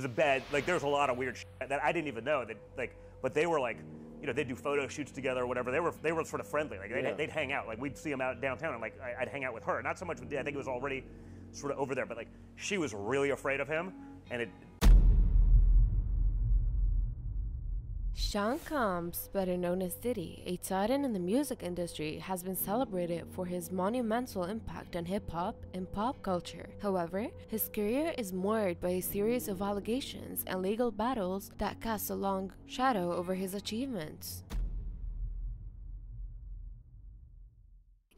was a bed. Like there was a lot of weird shit that I didn't even know that like, but they were like, you know, they'd do photo shoots together or whatever. They were they were sort of friendly. Like they'd, Yeah. they'd hang out. Like we'd see them out downtown, and like I'd hang out with her. Not so much with. I think it was already sort of over there, but like she was really afraid of him, and it Sean Combs, better known as Diddy, a titan in the music industry, has been celebrated for his monumental impact on hip hop and pop culture. However, his career is marred by a series of allegations and legal battles that cast a long shadow over his achievements.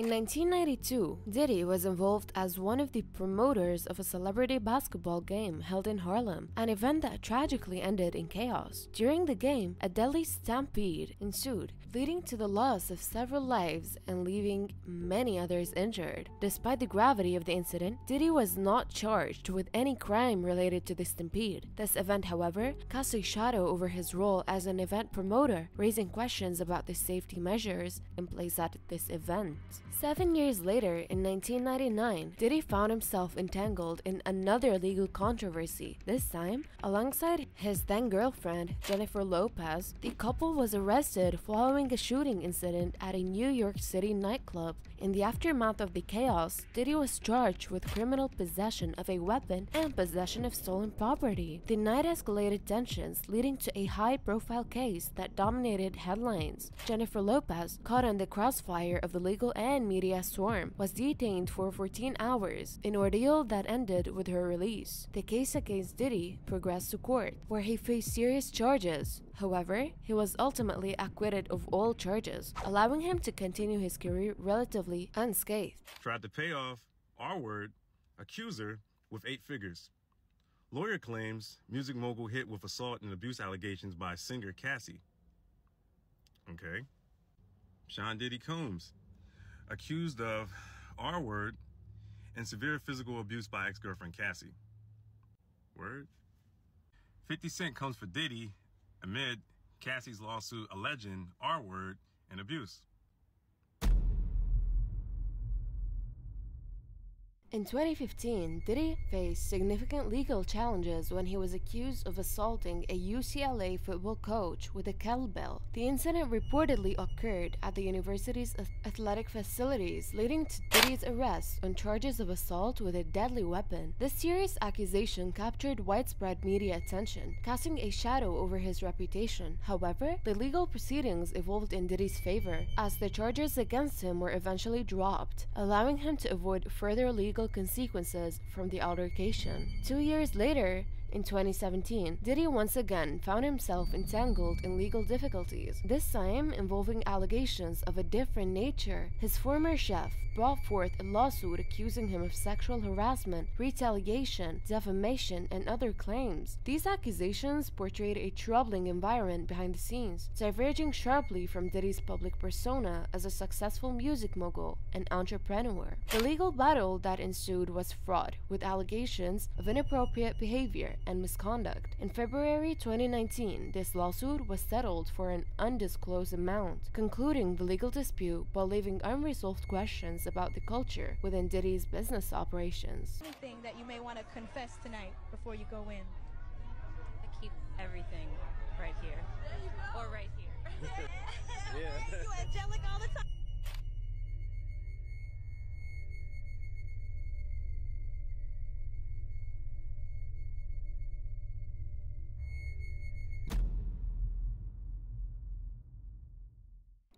In 1992, Diddy was involved as one of the promoters of a celebrity basketball game held in Harlem, an event that tragically ended in chaos. During the game, a deadly stampede ensued, leading to the loss of several lives and leaving many others injured. Despite the gravity of the incident, Diddy was not charged with any crime related to the stampede. This event, however, cast a shadow over his role as an event promoter, raising questions about the safety measures in place at this event. Seven years later, in 1999, Diddy found himself entangled in another legal controversy. This time, alongside his then girlfriend, Jennifer Lopez, the couple was arrested following a shooting incident at a New York City nightclub. In the aftermath of the chaos, Diddy was charged with criminal possession of a weapon and possession of stolen property. The night escalated tensions, leading to a high profile case that dominated headlines. Jennifer Lopez, caught in the crossfire of the legal and media storm, was detained for 14 hours, an ordeal that ended with her release. The case against Diddy progressed to court, where he faced serious charges. However, he was ultimately acquitted of all charges, allowing him to continue his career relatively unscathed. Tried to pay off R word accuser with eight figures. Lawyer claims music mogul hit with assault and abuse allegations by singer Cassie. Okay. Sean Diddy Combs accused of R word and severe physical abuse by ex girlfriend Cassie. Word. 50 Cent comes for Diddy amid Cassie's lawsuit alleging R word and abuse. In 2015, Diddy faced significant legal challenges when he was accused of assaulting a UCLA football coach with a kettlebell. The incident reportedly occurred at the university's athletic facilities, leading to Diddy's arrest on charges of assault with a deadly weapon. This serious accusation captured widespread media attention, casting a shadow over his reputation. However, the legal proceedings evolved in Diddy's favor, as the charges against him were eventually dropped, allowing him to avoid further legal consequences from the altercation. Two years later, in 2017, Diddy once again found himself entangled in legal difficulties, this time involving allegations of a different nature. His former chef brought forth a lawsuit accusing him of sexual harassment, retaliation, defamation, and other claims. These accusations portrayed a troubling environment behind the scenes, diverging sharply from Diddy's public persona as a successful music mogul and entrepreneur. The legal battle that ensued was fraught with allegations of inappropriate behavior and misconduct. In February 2019, this lawsuit was settled for an undisclosed amount, concluding the legal dispute while leaving unresolved questions about the culture within Diddy's business operations. Anything that you may want to confess tonight before you go in? I keep everything right here. Or right here. yeah. you angelic all the time.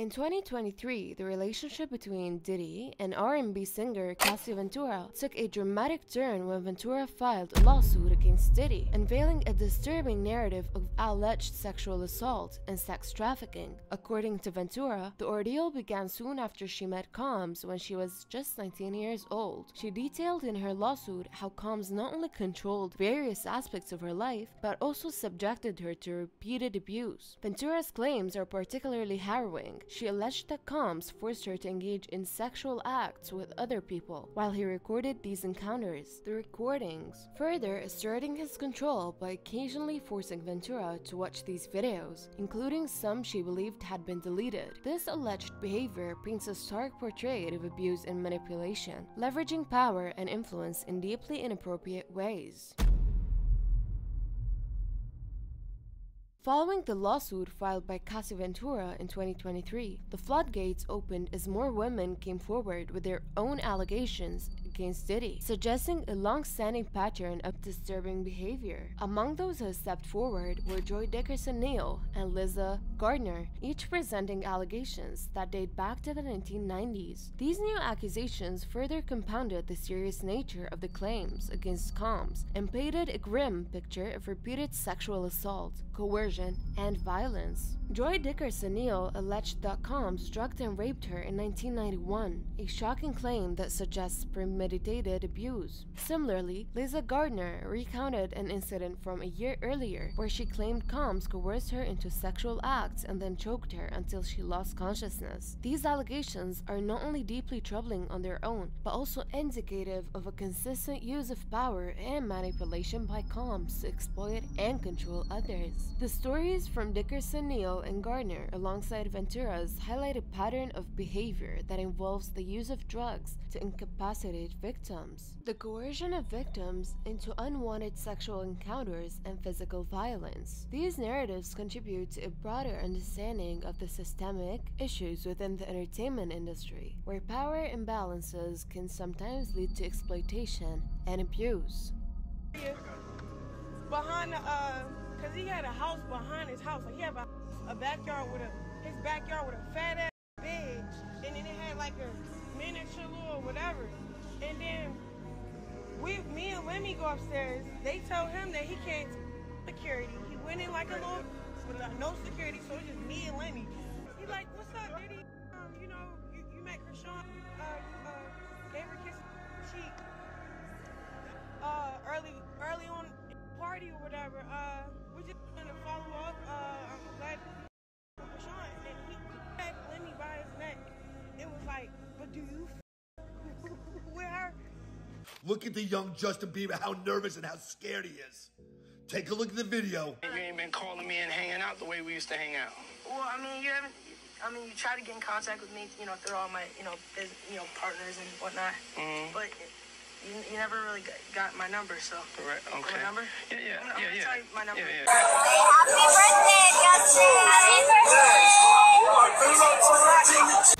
In 2023, the relationship between Diddy and R&B singer Cassie Ventura took a dramatic turn when Ventura filed a lawsuit against Diddy, unveiling a disturbing narrative of alleged sexual assault and sex trafficking. According to Ventura, the ordeal began soon after she met Combs when she was just 19 years old. She detailed in her lawsuit how Combs not only controlled various aspects of her life, but also subjected her to repeated abuse. Ventura's claims are particularly harrowing. She alleged that Combs forced her to engage in sexual acts with other people while he recorded these encounters. The recordings further asserting his control by occasionally forcing Ventura to watch these videos, including some she believed had been deleted. This alleged behavior paints a stark portrait of abuse and manipulation, leveraging power and influence in deeply inappropriate ways. Following the lawsuit filed by Cassie Ventura in 2023, the floodgates opened as more women came forward with their own allegations against Diddy, suggesting a long-standing pattern of disturbing behavior. Among those who stepped forward were Joi Dickerson Neal and Liza Gardner, each presenting allegations that date back to the 1990s. These new accusations further compounded the serious nature of the claims against Combs and painted a grim picture of repeated sexual assault, coercion, and violence. Joi Dickerson Neal alleged that Combs drugged and raped her in 1991, a shocking claim that suggests premeditated abuse. Similarly, Lisa Gardner recounted an incident from a year earlier where she claimed Combs coerced her into sexual acts and then choked her until she lost consciousness. These allegations are not only deeply troubling on their own, but also indicative of a consistent use of power and manipulation by Combs to exploit and control others. The stories from Dickerson Neal and Gardner alongside Ventura's highlight a pattern of behavior that involves the use of drugs to incapacitate victims, the coercion of victims into unwanted sexual encounters and physical violence. These narratives contribute to a broader understanding of the systemic issues within the entertainment industry, where power imbalances can sometimes lead to exploitation and abuse. Behind the, uh, cause he had a house behind his house. Like he had a, a backyard with a, his backyard with a fat ass bed, and then it had like a miniature little whatever. We, me and Lemmy go upstairs. They tell him that he can't security. He went in like a little with no security, so it's just me and Lemmy. He like, what's up, Diddy? Um, you know, you, you met Krishan, uh, uh, gave her kiss cheek. Uh, early, early on party or whatever. Uh, Look at the young Justin Bieber, how nervous and how scared he is. Take a look at the video. You ain't been calling me and hanging out the way we used to hang out. Well, I mean, you haven't. I mean, you try to get in contact with me, you know, through all my, you know, biz, you know, partners and whatnot. Mhm. But you, you never really got, got my number, so. Right, Okay. My number? Yeah, yeah, I'm, I'm yeah, yeah. tell you my number. Yeah, yeah. In a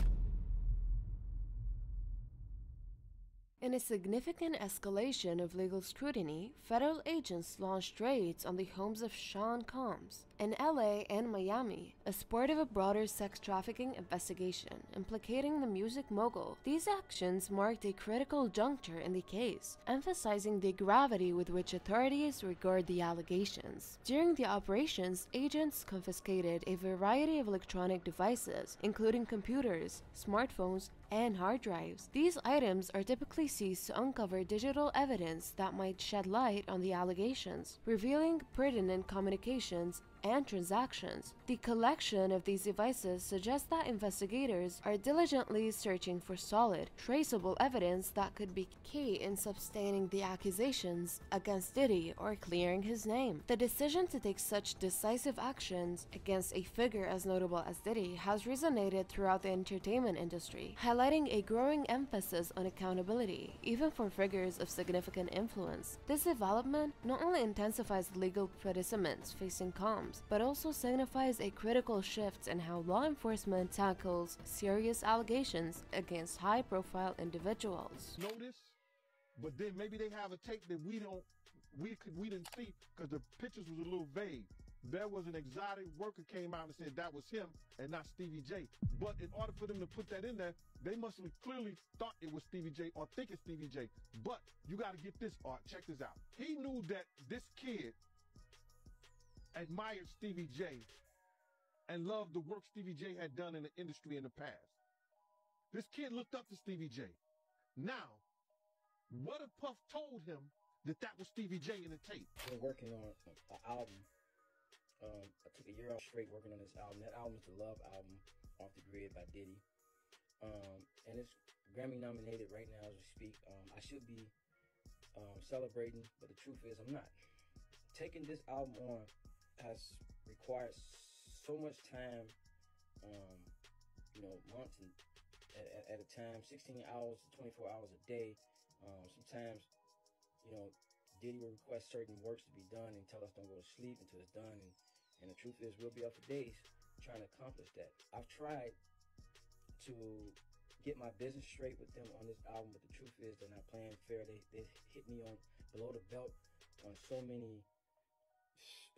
significant escalation of legal scrutiny, federal agents launched raids on the homes of Sean Combs in LA and Miami as part of a broader sex trafficking investigation implicating the music mogul. These actions marked a critical juncture in the case, emphasizing the gravity with which authorities regard the allegations. During the operations, agents confiscated a variety of electronic devices, including computers, smartphones, and hard drives. These items are typically seized to uncover digital evidence that might shed light on the allegations, revealing pertinent communications and transactions. The collection of these devices suggests that investigators are diligently searching for solid, traceable evidence that could be key in sustaining the accusations against Diddy or clearing his name. The decision to take such decisive actions against a figure as notable as Diddy has resonated throughout the entertainment industry, highlighting a growing emphasis on accountability, even for figures of significant influence. This development not only intensifies legal predicaments facing Combs, but also signifies a critical shift in how law enforcement tackles serious allegations against high profile individuals. notice, but then maybe they have a tape that we don't, we could, we didn't see because the pictures was a little vague. There was an exotic worker came out and said that was him and not Stevie J. But in order for them to put that in there, they must have clearly thought it was Stevie J or think it's Stevie J. But you got to get this art. Check this out. He knew that this kid admired Stevie J and loved the work Stevie J had done in the industry in the past. This kid looked up to Stevie J. Now, what if Puff told him that that was Stevie J in the tape? been working on an album. Um, I took a year off straight working on this album. That album is the Love album, off the grid by Diddy. Um, and it's Grammy nominated right now as we speak. Um, I should be um, celebrating, but the truth is I'm not. Taking this album on has required so much time, um, you know, months and at, at, at a time, 16 hours to 24 hours a day. Um, sometimes, you know, Diddy will request certain works to be done and tell us don't go to sleep until it's done. And, And the truth is, we'll be up for days trying to accomplish that. I've tried to get my business straight with them on this album, but the truth is they're not playing fair. They they hit me on below the belt on so many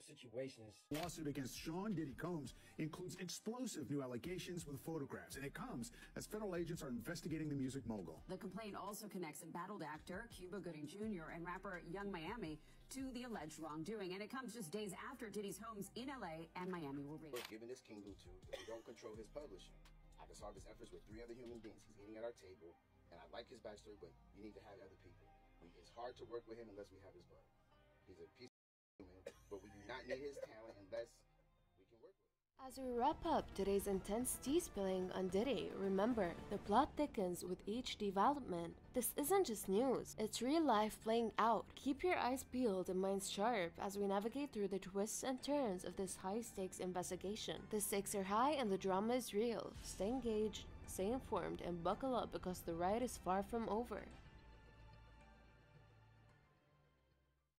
situations. Lawsuit against Sean Diddy Combs includes explosive new allegations with photographs, and it comes as federal agents are investigating the music mogul. The complaint also connects embattled actor Cuba Gooding Jr. and rapper Young Miami to the alleged wrongdoing, and it comes just days after Diddy's homes in LA and Miami were raided. Given this King to, if we don't control his publishing, I can solve his efforts with three other human beings. He's eating at our table, and I like his backstory, but you need to have other people. It's hard to work with him unless we have his blood. He's a piece human, but we do not need his talent we can work with. As we wrap up today's intense tea spilling on Diddy, remember, the plot thickens with each development. This isn't just news, it's real life playing out. Keep your eyes peeled and minds sharp as we navigate through the twists and turns of this high stakes investigation. The stakes are high and the drama is real. Stay engaged, stay informed, and buckle up because the ride is far from over.